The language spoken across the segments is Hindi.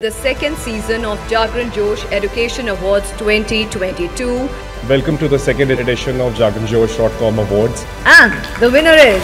The second season of Jagran Josh Education Awards 2022 Welcome to the second edition of Jagan Josh Shortcom Awards. and the winner is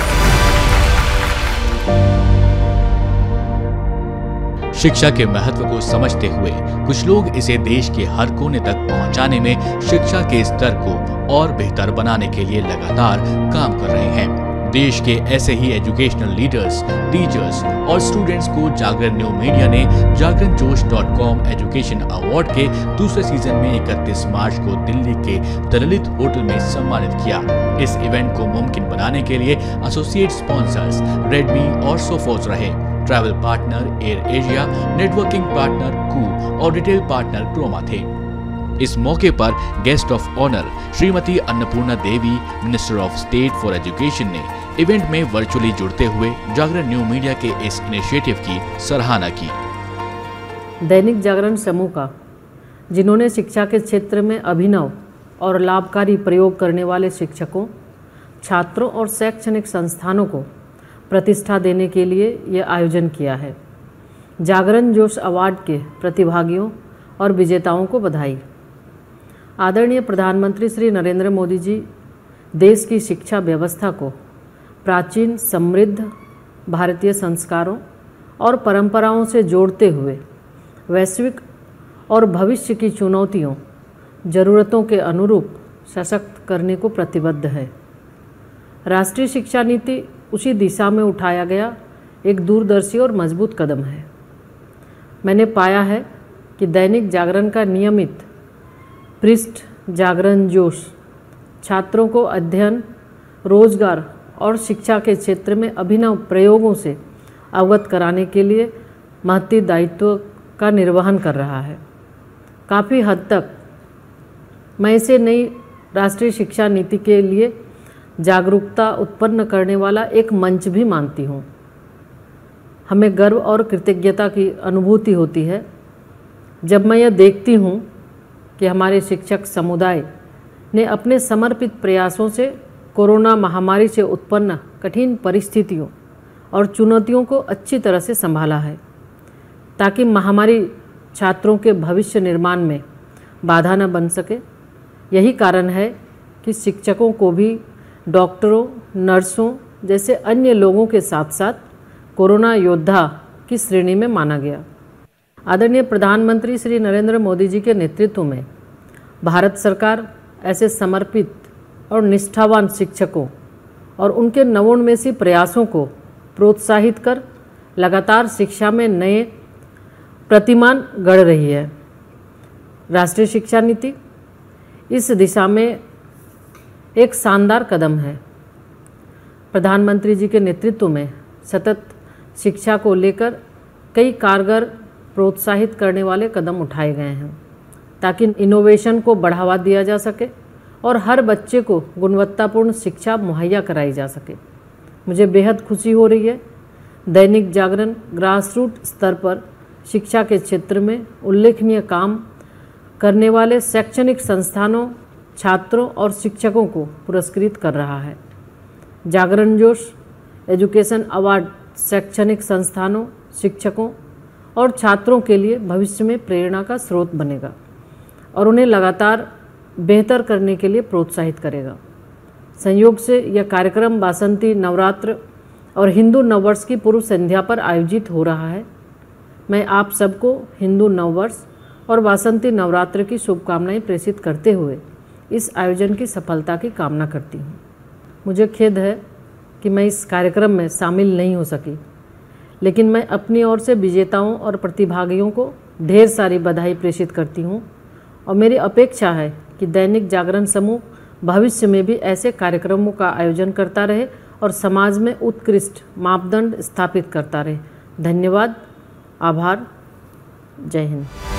शिक्षा के महत्व को समझते हुए कुछ लोग इसे देश के हर कोने तक पहुँचाने में शिक्षा के स्तर को और बेहतर बनाने के लिए लगातार काम कर रहे हैं देश के ऐसे ही एजुकेशनल लीडर्स टीचर्स और स्टूडेंट्स को जागरण न्यू मीडिया ने जागरण जोश डॉट कॉम एजुकेशन अवार्ड के दूसरे सीज़न में 31 मार्च को दिल्ली के दलित होटल में सम्मानित किया। इस इवेंट को मुमकिन बनाने के लिए एसोसिएट स्पॉन्सर्स रेडमी और सोफोस रहे। Travel partner Air Asia networking partner Koo और रिटेल पार्टनर क्रोमा थे। इस मौके पर guest of honour Shrimati Annapurna Devi minister of state for education ने इवेंट में वर्चुअली जुड़ते हुए जागरण न्यू मीडिया के इस इनिशिएटिव की सराहना की। दैनिक जागरण समूह का, जिन्होंने शिक्षा के क्षेत्र में अभिनव और लाभकारी प्रयोग करने वाले शिक्षकों, छात्रों और शैक्षणिक संस्थानों को प्रतिष्ठा देने के लिए यह आयोजन किया है। जागरण जोश अवार्ड के प्रतिभागियों और विजेताओं को बधाई। आदरणीय प्रधानमंत्री श्री नरेंद्र मोदी जी, देश की शिक्षा व्यवस्था को प्राचीन समृद्ध भारतीय संस्कारों और परंपराओं से जोड़ते हुए वैश्विक और भविष्य की चुनौतियों, ज़रूरतों के अनुरूप सशक्त करने को प्रतिबद्ध है। राष्ट्रीय शिक्षा नीति उसी दिशा में उठाया गया एक दूरदर्शी और मज़बूत कदम है। मैंने पाया है कि दैनिक जागरण का नियमित पृष्ठ जागरण जोश, छात्रों को अध्ययन, रोज़गार और शिक्षा के क्षेत्र में अभिनव प्रयोगों से अवगत कराने के लिए महती दायित्व का निर्वहन कर रहा है। काफ़ी हद तक मैं इसे नई राष्ट्रीय शिक्षा नीति के लिए जागरूकता उत्पन्न करने वाला एक मंच भी मानती हूँ। हमें गर्व और कृतज्ञता की अनुभूति होती है। जब मैं यह देखती हूँ कि हमारे शिक्षक समुदाय ने अपने समर्पित प्रयासों से कोरोना महामारी से उत्पन्न कठिन परिस्थितियों और चुनौतियों को अच्छी तरह से संभाला है, ताकि महामारी छात्रों के भविष्य निर्माण में बाधा न बन सके। यही कारण है कि शिक्षकों को भी डॉक्टरों, नर्सों जैसे अन्य लोगों के साथ साथ कोरोना योद्धा की श्रेणी में माना गया। आदरणीय प्रधानमंत्री श्री नरेंद्र मोदी जी के नेतृत्व में भारत सरकार ऐसे समर्पित और निष्ठावान शिक्षकों और उनके नवोन्मेषी प्रयासों को प्रोत्साहित कर लगातार शिक्षा में नए प्रतिमान गढ़ रही है। राष्ट्रीय शिक्षा नीति इस दिशा में एक शानदार कदम है। प्रधानमंत्री जी के नेतृत्व में सतत शिक्षा को लेकर कई कारगर प्रोत्साहित करने वाले कदम उठाए गए हैं, ताकि इनोवेशन को बढ़ावा दिया जा सके और हर बच्चे को गुणवत्तापूर्ण शिक्षा मुहैया कराई जा सके। मुझे बेहद खुशी हो रही है, दैनिक जागरण ग्रासरूट स्तर पर शिक्षा के क्षेत्र में उल्लेखनीय काम करने वाले शैक्षणिक संस्थानों, छात्रों और शिक्षकों को पुरस्कृत कर रहा है। जागरण जोश, एजुकेशन अवार्ड, शैक्षणिक संस्थानों, शिक्षकों और छात्रों के लिए भविष्य में प्रेरणा का स्रोत बनेगा और उन्हें लगातार बेहतर करने के लिए प्रोत्साहित करेगा। संयोग से यह कार्यक्रम बासंती नवरात्र और हिंदू नववर्ष की पूर्व संध्या पर आयोजित हो रहा है। मैं आप सबको हिंदू नववर्ष और वासंती नवरात्र की शुभकामनाएँ प्रेषित करते हुए इस आयोजन की सफलता की कामना करती हूँ। मुझे खेद है कि मैं इस कार्यक्रम में शामिल नहीं हो सकी। लेकिन मैं अपनी ओर से विजेताओं और प्रतिभागियों को ढेर सारी बधाई प्रेषित करती हूँ। और मेरी अपेक्षा है कि दैनिक जागरण समूह भविष्य में भी ऐसे कार्यक्रमों का आयोजन करता रहे और समाज में उत्कृष्ट मापदंड स्थापित करता रहे। धन्यवाद। आभार। जय हिंद।